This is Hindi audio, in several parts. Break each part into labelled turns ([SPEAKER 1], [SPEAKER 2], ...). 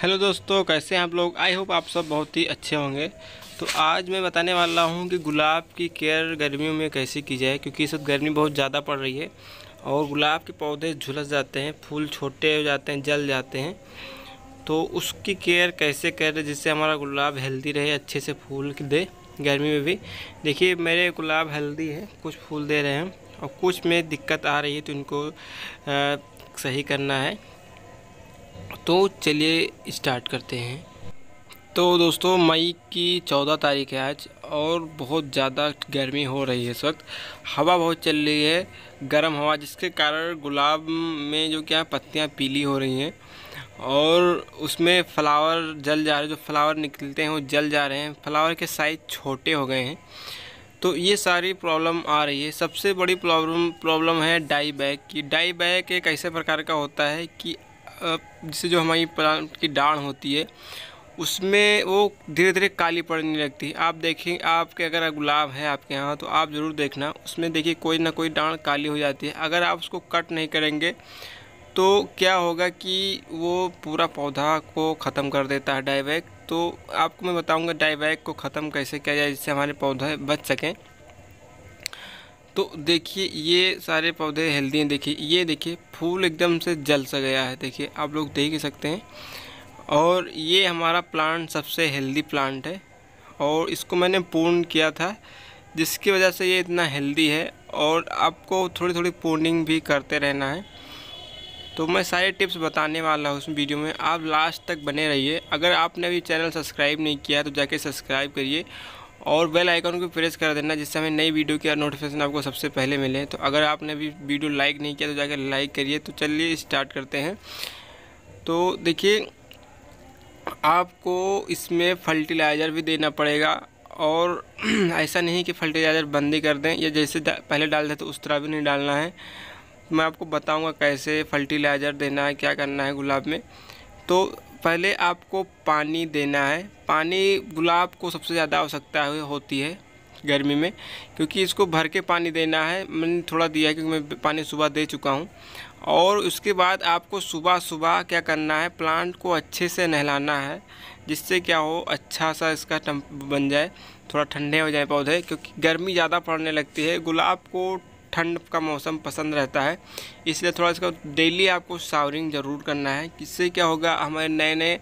[SPEAKER 1] हेलो दोस्तों कैसे हैं आप लोग? आई होप आप सब बहुत ही अच्छे होंगे। तो आज मैं बताने वाला हूँ कि गुलाब की केयर गर्मियों में कैसे की जाए क्योंकि इस वक्त गर्मी बहुत ज़्यादा पड़ रही है और गुलाब के पौधे झुलस जाते हैं फूल छोटे हो जाते हैं जल जाते हैं। तो उसकी केयर कैसे करें जिससे हमारा गुलाब हेल्दी रहे अच्छे से फूल दे गर्मी में भी। देखिए मेरे गुलाब हेल्दी है कुछ फूल दे रहे हैं और कुछ में दिक्कत आ रही है तो इनको आ, सही करना है। तो चलिए स्टार्ट करते हैं। तो दोस्तों, मई की चौदह तारीख है आज और बहुत ज़्यादा गर्मी हो रही है इस वक्त। हवा बहुत चल रही है, गर्म हवा, जिसके कारण गुलाब में जो क्या पत्तियाँ पीली हो रही हैं और उसमें फ्लावर जल जा रहे जो फ्लावर निकलते हैं वो जल जा रहे हैं। फ्लावर के साइज़ छोटे हो गए हैं। तो ये सारी प्रॉब्लम आ रही है। सबसे बड़ी प्रॉब्लम प्रॉब्लम है डाई बैग की। डाई बैग एक ऐसे प्रकार का होता है कि जिससे जो हमारी प्लांट की डाढ़ होती है, उसमें वो धीरे धीरे काली पड़ने लगती है। आप देखें, आपके अगर गुलाब है आपके यहाँ तो आप ज़रूर देखना। उसमें देखिए, कोई ना कोई डाढ़ काली हो जाती है। अगर आप उसको कट नहीं करेंगे तो क्या होगा कि वो पूरा पौधा को ख़त्म कर देता है डाईबैग तो आपको मैं बताऊँगा डाईबैग को ख़त्म कैसे किया जाए, जिससे हमारे पौधे बच सकें। तो देखिए, ये सारे पौधे हेल्दी हैं। देखिए, ये देखिए, फूल एकदम से जल सा गया है। देखिए, आप लोग देख ही सकते हैं। और ये हमारा प्लांट सबसे हेल्दी प्लांट है। और इसको मैंने पूर्ण किया था, जिसकी वजह से ये इतना हेल्दी है। और आपको थोड़ी थोड़ी पूर्निंग भी करते रहना है। तो मैं सारे टिप्स बताने वाला हूँ उस वीडियो में। आप लास्ट तक बने रहिए। अगर आपने अभी चैनल सब्सक्राइब नहीं किया तो जाके सब्सक्राइब करिए। और बेल आइकन को प्रेस कर देना, जिससे हमें नई वीडियो की नोटिफिकेशन आपको सबसे पहले मिले तो अगर आपने अभी वीडियो लाइक नहीं किया तो जाकर लाइक करिए। तो चलिए स्टार्ट करते हैं। तो देखिए, आपको इसमें फर्टिलाइज़र भी देना पड़ेगा। और ऐसा नहीं कि फर्टिलाइज़र बंदी कर दें। या जैसे पहले डाल डालते तो उस तरह भी नहीं डालना है। मैं आपको बताऊँगा कैसे फर्टिलाइज़र देना है, क्या करना है गुलाब में। तो पहले आपको पानी देना है। पानी गुलाब को सबसे ज़्यादा आवश्यकता होती है गर्मी में, क्योंकि इसको भर के पानी देना है। मैंने थोड़ा दिया है क्योंकि मैं पानी सुबह दे चुका हूँ। और उसके बाद आपको सुबह सुबह क्या करना है, प्लांट को अच्छे से नहलाना है, जिससे क्या हो अच्छा सा इसका बन जाए, थोड़ा ठंडे हो जाए पौधे, क्योंकि गर्मी ज़्यादा पड़ने लगती है। गुलाब को ठंड का मौसम पसंद रहता है। इसलिए थोड़ा इसका डेली आपको सावरिंग ज़रूर करना है। इससे क्या होगा, हमारे नए नए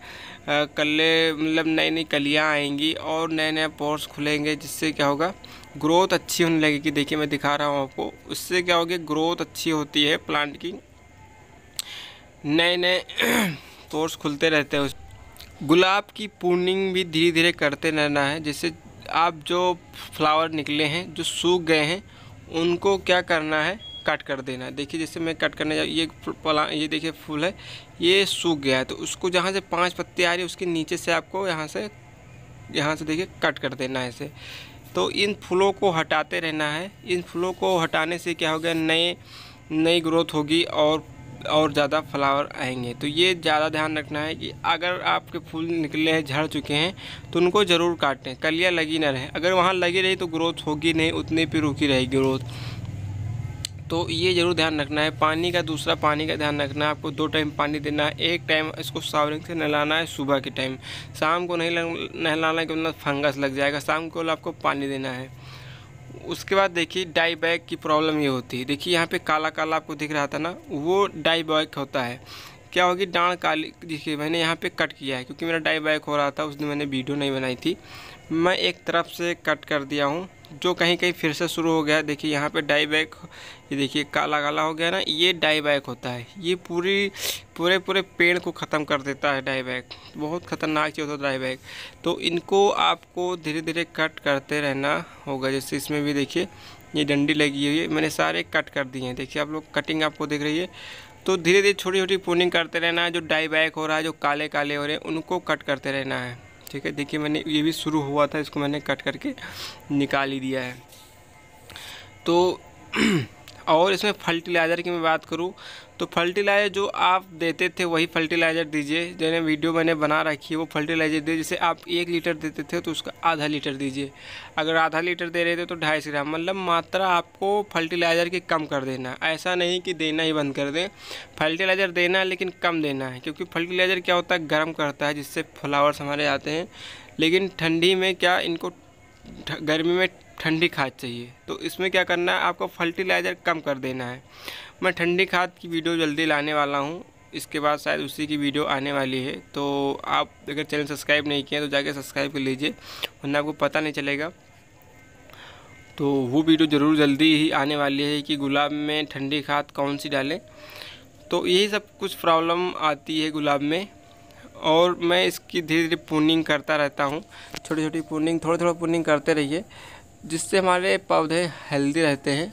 [SPEAKER 1] कल्ले मतलब नई नई कलियाँ आएँगी और नए नए पोर्स खुलेंगे, जिससे क्या होगा, ग्रोथ अच्छी होने लगेगी। देखिए, मैं दिखा रहा हूँ आपको। उससे क्या होगी, ग्रोथ अच्छी होती है प्लांट की। नए नए पोर्स खुलते रहते हैं गुलाब की पूर्निंग भी धीरे धीरे करते रहना है। जिससे आप जो फ्लावर निकले हैं, जो सूख गए हैं उनको क्या करना है? कट कर देना है। देखिए, जैसे मैं कट करने जा, ये पला, ये देखिए फूल है। ये सूख गया है तो उसको जहाँ से पाँच पत्ती आ रही है, उसके नीचे से आपको यहाँ से यहाँ से देखिए कट कर देना है इसे। तो इन फूलों को हटाते रहना है। इन फूलों को हटाने से क्या होगा नए, नई ग्रोथ होगी और और ज़्यादा फ्लावर आएँगे। तो ये ज़्यादा ध्यान रखना है कि अगर आपके फूल निकले हैं, झड़ चुके हैं तो उनको ज़रूर काटें। कलियाँ लगी ना रहें। अगर वहाँ लगी रही तो ग्रोथ होगी नहीं, उतनी भी रुकी रहेगी ग्रोथ। तो ये ज़रूर ध्यान रखना है। पानी का दूसरा पानी का ध्यान रखना है। आपको दो टाइम पानी देना है। एक टाइम इसको सावरिंग से नहलाना है, सुबह के टाइम। शाम को नहीं नहलाना है कि क्योंकि फंगस लग जाएगा। शाम को आपको पानी देना है। उसके बाद देखिए डाई बैग की प्रॉब्लम ये होती है। देखिए, यहाँ पे काला काला आपको दिख रहा था ना, वो डाई बैग होता है। क्या होगी डांड काली, देखिए, मैंने यहाँ पे कट किया है, क्योंकि मेरा डाई बैग हो रहा था, उस दिन मैंने वीडियो नहीं बनाई थी। मैं एक तरफ़ से कट कर दिया हूँ, जो कहीं कहीं फिर से शुरू हो गया देखिए, यहाँ पे डाई बैग ये देखिए काला काला हो गया ना, ये डाई बैग होता है। ये पूरी पूरे पूरे पेड़ को ख़त्म कर देता है डाई बैग बहुत ख़तरनाक चीज़ होता है डाई बैग तो इनको आपको धीरे धीरे कट करते रहना होगा। जैसे इसमें भी देखिए, ये डंडी लगी हुई है। मैंने सारे कट कर दिए हैं। देखिए, आप लोग कटिंग आपको देख रही है। तो धीरे धीरे छोटी छोटी पूनिंग करते रहना है। जो डाई बैग हो रहा है, जो काले काले हो रहे हैं, उनको कट करते रहना है। ठीक है, देखिए मैंने ये भी शुरू हुआ था, इसको मैंने कट करके निकाल ही दिया है। तो और इसमें फर्टिलाइज़र की मैं बात करूँ तो फर्टिलाइज़र जो आप देते थे, वही फर्टिलाइज़र दीजिए, जैसे वीडियो मैंने बना रखी है, वो फर्टिलाइज़र दीजिए, जैसे आप एक लीटर देते थे तो उसका आधा लीटर दीजिए। अगर आधा लीटर दे रहे थे तो ढाई सौ ग्राम मतलब मात्रा आपको फर्टिलाइज़र की कम कर देना ऐसा नहीं कि देना ही बंद कर दें, फर्टिलाइज़र देना है, लेकिन कम देना है, क्योंकि फर्टिलाइज़र क्या होता है, गर्म करता है, जिससे फ्लावर्स हमारे आते हैं। लेकिन ठंडी में क्या, इनको गर्मी में ठंडी खाद चाहिए। तो इसमें क्या करना है, आपको फर्टिलाइज़र कम कर देना है। मैं ठंडी खाद की वीडियो जल्दी लाने वाला हूँ। इसके बाद शायद उसी की वीडियो आने वाली है। तो आप अगर चैनल सब्सक्राइब नहीं किया तो जाके सब्सक्राइब कर लीजिए, वरना आपको पता नहीं चलेगा। तो वो वीडियो ज़रूर जल्दी ही आने वाली है कि गुलाब में ठंडी खाद कौन सी डालें। तो यही सब कुछ प्रॉब्लम आती है गुलाब में, और मैं इसकी धीरे धीरे पूर्निंग करता रहता हूँ। छोटी छोटी पूर्निंग थोड़ा थोड़ा पूर्निंग करते रहिए। जिससे हमारे पौधे हेल्दी रहते हैं।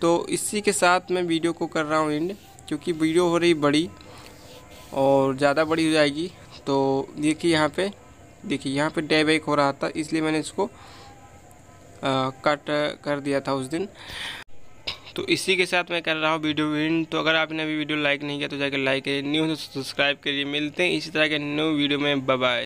[SPEAKER 1] तो इसी के साथ मैं वीडियो को कर रहा हूँ एंड क्योंकि वीडियो हो रही बड़ी और ज़्यादा बड़ी हो जाएगी। तो देखिए यहाँ पे देखिए यहाँ पे डे बैक हो रहा था इसलिए मैंने इसको आ, कट कर दिया था उस दिन। तो इसी के साथ मैं कर रहा हूँ वीडियो एंड तो अगर आपने अभी वीडियो लाइक नहीं किया तो जाकर लाइक करिए न्यू सब्सक्राइब करिए। मिलते हैं इसी तरह के न्यू वीडियो में। बाय